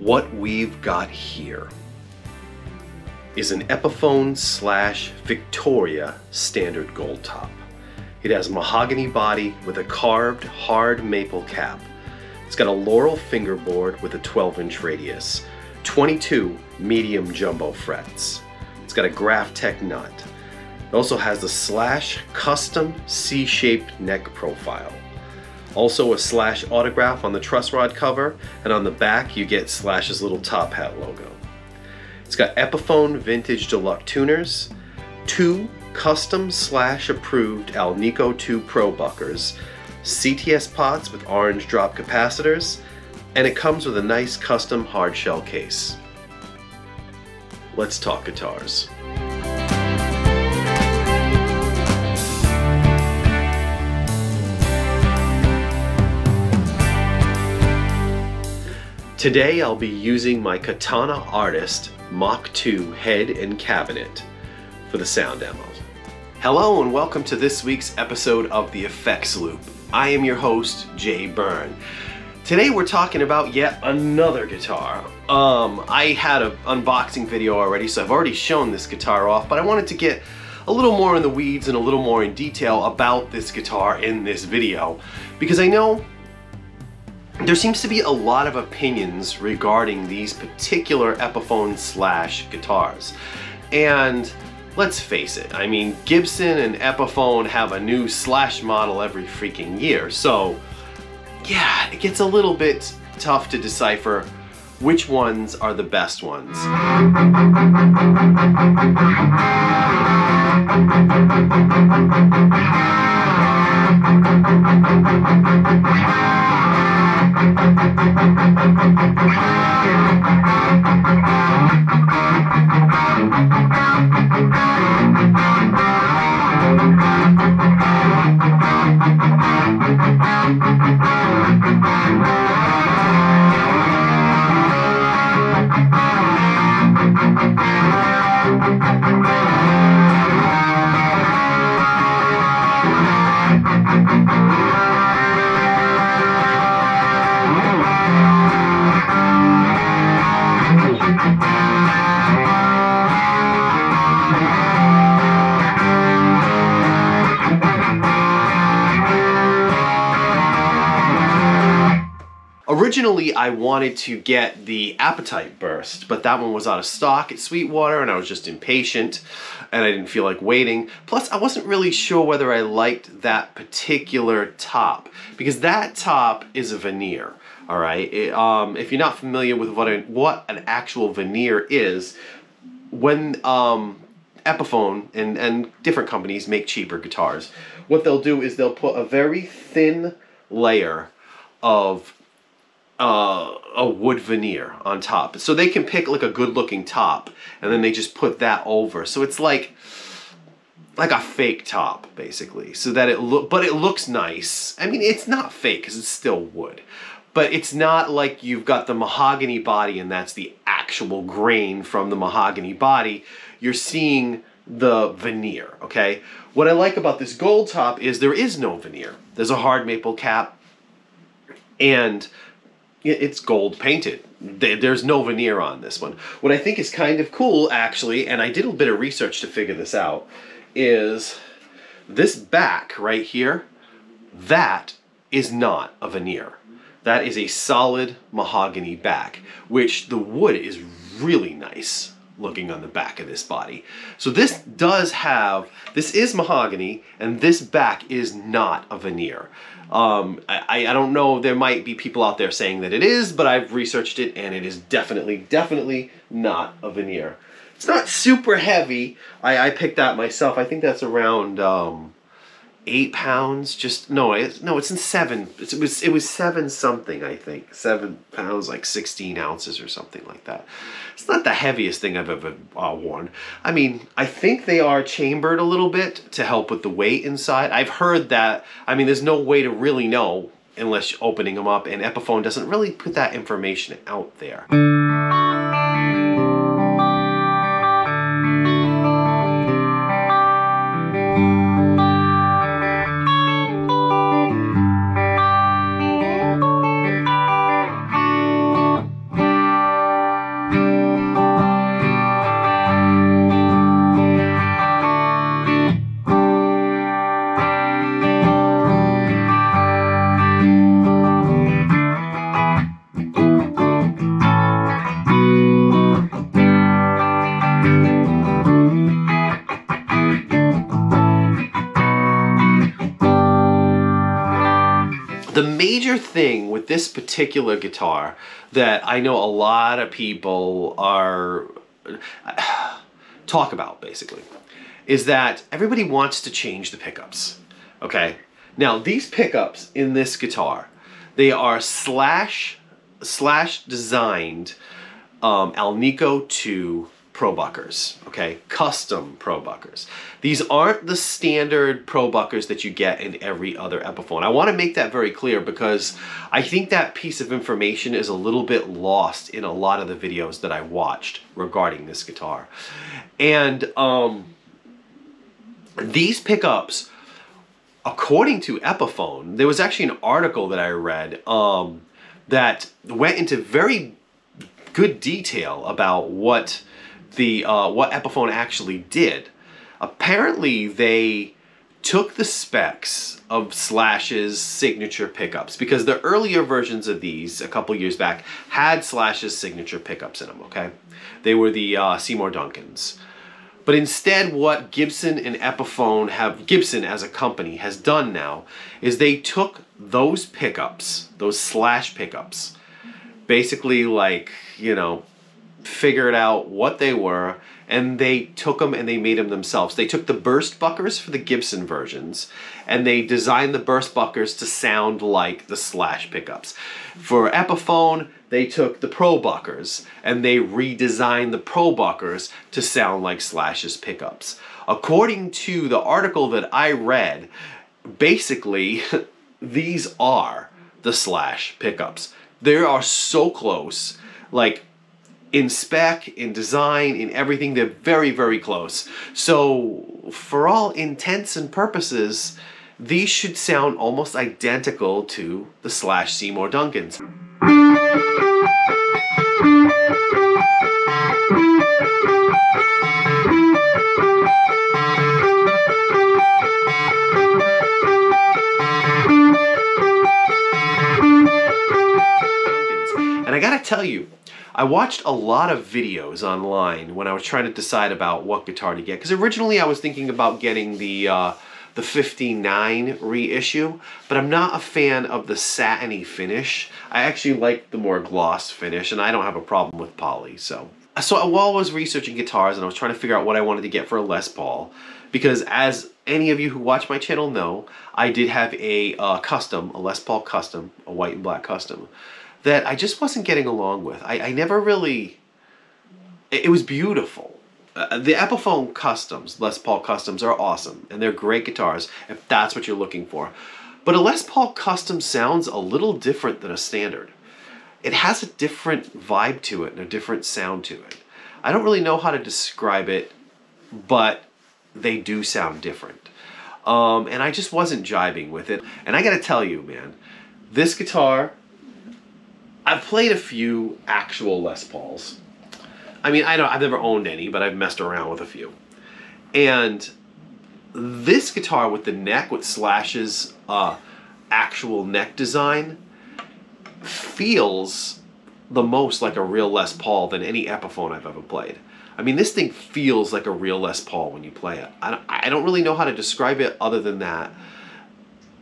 What we've got here is an Epiphone slash Victoria standard gold top. It has mahogany body with a carved hard maple cap. It's got a laurel fingerboard with a 12 inch radius, 22 medium jumbo frets. It's got a Graph Tech nut. It also has the Slash custom C-shaped neck profile. Also a Slash autograph on the truss rod cover, and on the back you get Slash's little top hat logo. It's got Epiphone Vintage Deluxe tuners, two custom Slash approved Alnico 2 Pro buckers, CTS pots with orange drop capacitors, and it comes with a nice custom hard shell case. Let's talk guitars. Today I'll be using my Katana Artist Mark 2 head and cabinet for the sound demos. Hello and welcome to this week's episode of The Effects Loop. I am your host, Jay Byrne. Today we're talking about yet another guitar. Um, I had an unboxing video already, so I've already shown this guitar off, but I wanted to get a little more in the weeds and a little more in detail about this guitar in this video because I know there seems to be a lot of opinions regarding these particular Epiphone slash guitars. And let's face it, I mean, Gibson and Epiphone have a new slash model every freaking year. So yeah, it gets a little bit tough to decipher which ones are the best ones. Originally, I wanted to get the Appetite Burst, but that one was out of stock at Sweetwater, and I was just impatient, and I didn't feel like waiting. Plus, I wasn't really sure whether I liked that particular top, because that top is a veneer. All right. It, um, if you're not familiar with what a, what an actual veneer is, when um, Epiphone and and different companies make cheaper guitars, what they'll do is they'll put a very thin layer of uh, a wood veneer on top. So they can pick like a good looking top and then they just put that over. So it's like like a fake top basically. So that it look but it looks nice. I mean it's not fake cuz it's still wood. But it's not like you've got the mahogany body and that's the actual grain from the mahogany body. You're seeing the veneer, okay? What I like about this gold top is there is no veneer. There's a hard maple cap and it's gold painted. There's no veneer on this one. What I think is kind of cool, actually, and I did a bit of research to figure this out, is this back right here, that is not a veneer. That is a solid mahogany back, which the wood is really nice looking on the back of this body. So this does have, this is mahogany, and this back is not a veneer. Um, I, I don't know, there might be people out there saying that it is, but I've researched it and it is definitely, definitely not a veneer. It's not super heavy. I, I picked that myself. I think that's around um, eight pounds. Just no, it, no, it's in seven. It was it was seven something. I think seven pounds, like sixteen ounces or something like that. It's not the heaviest thing I've ever uh, worn. I mean, I think they are chambered a little bit to help with the weight inside. I've heard that. I mean, there's no way to really know unless you're opening them up, and Epiphone doesn't really put that information out there. This particular guitar that I know a lot of people are talk about basically is that everybody wants to change the pickups. Okay? Now, these pickups in this guitar, they are slash slash designed um, Alnico 2 ProBuckers, okay? Custom ProBuckers. These aren't the standard ProBuckers that you get in every other Epiphone. I want to make that very clear because I think that piece of information is a little bit lost in a lot of the videos that I watched regarding this guitar. And um, these pickups, according to Epiphone, there was actually an article that I read um, that went into very good detail about what the uh, what Epiphone actually did. Apparently, they took the specs of Slash's signature pickups because the earlier versions of these, a couple years back, had Slash's signature pickups in them. Okay, they were the uh, Seymour Duncans. But instead, what Gibson and Epiphone have, Gibson as a company has done now, is they took those pickups, those slash pickups, basically like, you know, figured out what they were and they took them and they made them themselves. They took the burst buckers for the Gibson versions and they designed the burst buckers to sound like the slash pickups. For Epiphone, they took the Pro Buckers and they redesigned the Pro Buckers to sound like Slash's pickups. According to the article that I read, basically these are the Slash pickups. They are so close. Like in spec, in design, in everything, they're very, very close. So, for all intents and purposes, these should sound almost identical to the Slash Seymour Duncans. And I gotta tell you, I watched a lot of videos online when I was trying to decide about what guitar to get. Because originally I was thinking about getting the uh, the 59 reissue, but I'm not a fan of the satiny finish. I actually like the more gloss finish, and I don't have a problem with poly, so. So while I was researching guitars and I was trying to figure out what I wanted to get for a Les Paul, because as any of you who watch my channel know, I did have a uh, custom, a Les Paul custom, a white and black custom, that I just wasn't getting along with. I, I never really, it, it was beautiful. Uh, the Epiphone Customs, Les Paul Customs, are awesome, and they're great guitars if that's what you're looking for. But a Les Paul Custom sounds a little different than a standard. It has a different vibe to it and a different sound to it. I don't really know how to describe it, but they do sound different. Um, and I just wasn't jiving with it. And I gotta tell you, man, this guitar I've played a few actual Les Pauls. I mean, I don't, I've never owned any, but I've messed around with a few. And this guitar with the neck, with Slash's uh, actual neck design, feels the most like a real Les Paul than any Epiphone I've ever played. I mean, this thing feels like a real Les Paul when you play it. I don't, I don't really know how to describe it other than that.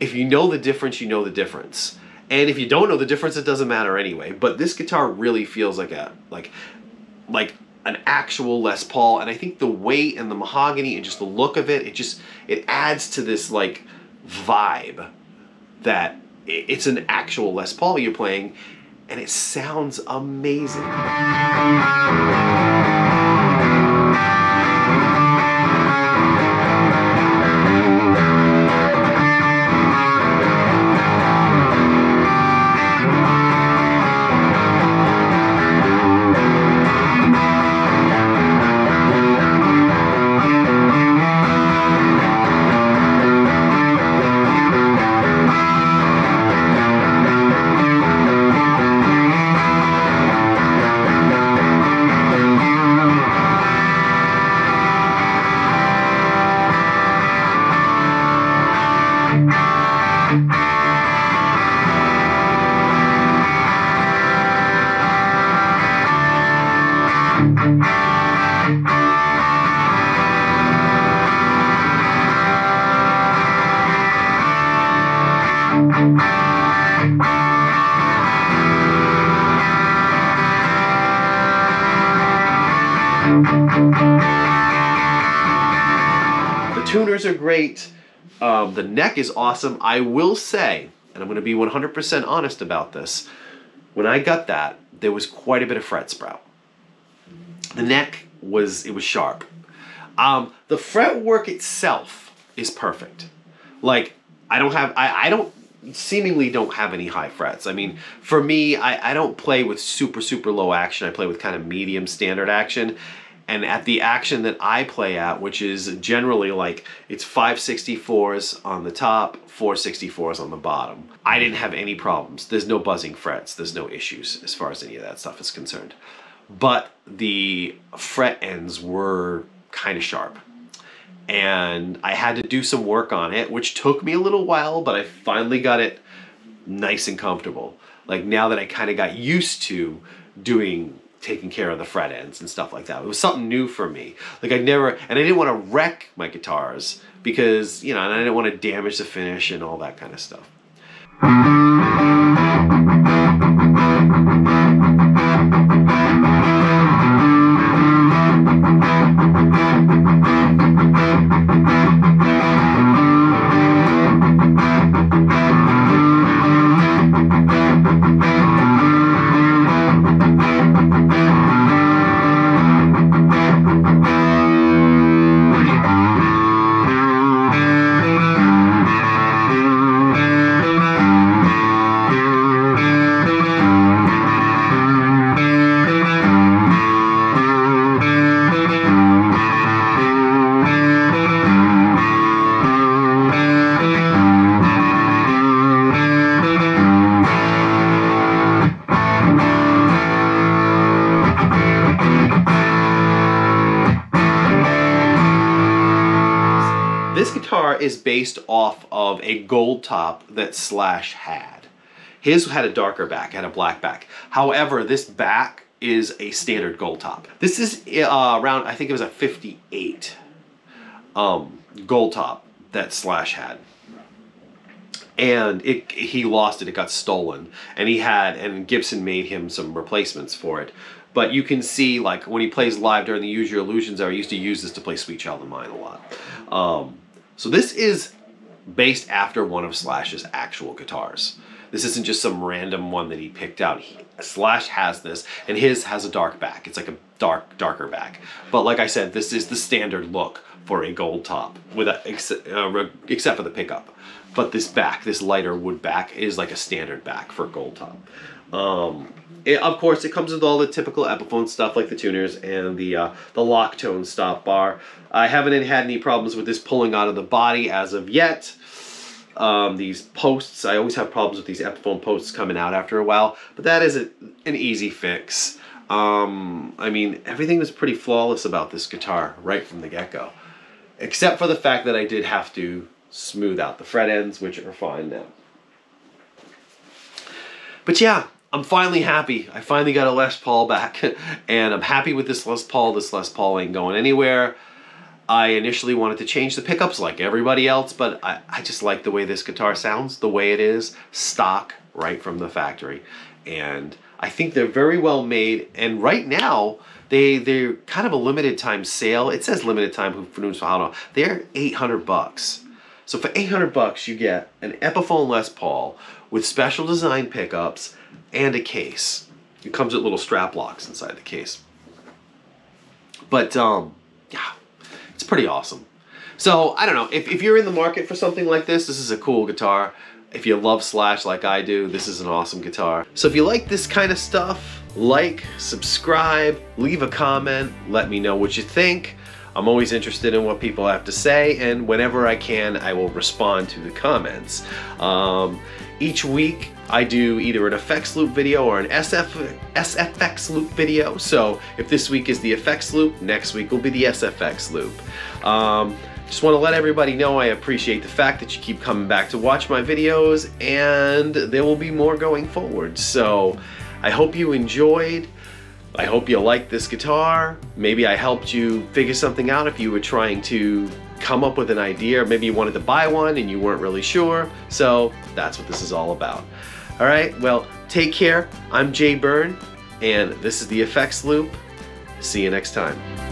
If you know the difference, you know the difference. And if you don't know the difference, it doesn't matter anyway. But this guitar really feels like a like like an actual Les Paul, and I think the weight and the mahogany and just the look of it, it just it adds to this like vibe that it's an actual Les Paul you're playing, and it sounds amazing. The tuners are great. Um, the neck is awesome. I will say, and I'm going to be 100% honest about this, when I got that, there was quite a bit of fret sprout. The neck was, it was sharp. Um, the fretwork itself is perfect. Like, I don't have, I, I don't, seemingly don't have any high frets. I mean, for me, I, I don't play with super, super low action. I play with kind of medium standard action. And at the action that I play at, which is generally like, it's 564s on the top, 464s on the bottom. I didn't have any problems. There's no buzzing frets. There's no issues as far as any of that stuff is concerned. But the fret ends were kind of sharp and I had to do some work on it, which took me a little while, but I finally got it nice and comfortable. Like now that I kind of got used to doing taking care of the fret ends and stuff like that. It was something new for me. Like I never, and I didn't want to wreck my guitars because, you know, and I didn't want to damage the finish and all that kind of stuff. Is based off of a gold top that Slash had. His had a darker back, had a black back. However, this back is a standard gold top. This is uh, around, I think it was a 58 um, gold top that Slash had. And it, he lost it, it got stolen. And he had, and Gibson made him some replacements for it. But you can see, like, when he plays live during the Use Your Illusions he used to use this to play Sweet Child O' Mine a lot. Um, so this is based after one of Slash's actual guitars. This isn't just some random one that he picked out. He, Slash has this, and his has a dark back. It's like a dark, darker back. But like I said, this is the standard look for a gold top, with a, uh, except for the pickup. But this back, this lighter wood back, is like a standard back for gold top. Um, it, of course, it comes with all the typical Epiphone stuff like the tuners and the uh, the Locktone stop bar. I haven't had any problems with this pulling out of the body as of yet. Um, these posts, I always have problems with these Epiphone posts coming out after a while, but that is a, an easy fix. Um, I mean, everything was pretty flawless about this guitar right from the get-go. Except for the fact that I did have to smooth out the fret ends, which are fine now. But yeah, I'm finally happy. I finally got a Les Paul back, and I'm happy with this Les Paul. This Les Paul ain't going anywhere. I initially wanted to change the pickups like everybody else, but I, I just like the way this guitar sounds, the way it is, stock, right from the factory. And I think they're very well made, and right now, they, they're kind of a limited time sale. It says limited time for Hufnun's They're 800 bucks. So for 800 bucks, you get an Epiphone Les Paul with special design pickups and a case. It comes with little strap locks inside the case. But um, yeah, it's pretty awesome. So I don't know, if, if you're in the market for something like this, this is a cool guitar. If you love Slash like I do, this is an awesome guitar. So if you like this kind of stuff, like, subscribe, leave a comment, let me know what you think. I'm always interested in what people have to say, and whenever I can, I will respond to the comments. Um, each week, I do either an effects loop video or an SF, SFX loop video. So if this week is the effects loop, next week will be the SFX loop. Um, just want to let everybody know I appreciate the fact that you keep coming back to watch my videos and there will be more going forward. So I hope you enjoyed. I hope you liked this guitar. Maybe I helped you figure something out if you were trying to come up with an idea. Or maybe you wanted to buy one and you weren't really sure. So that's what this is all about. All right, well, take care. I'm Jay Byrne, and this is the Effects Loop. See you next time.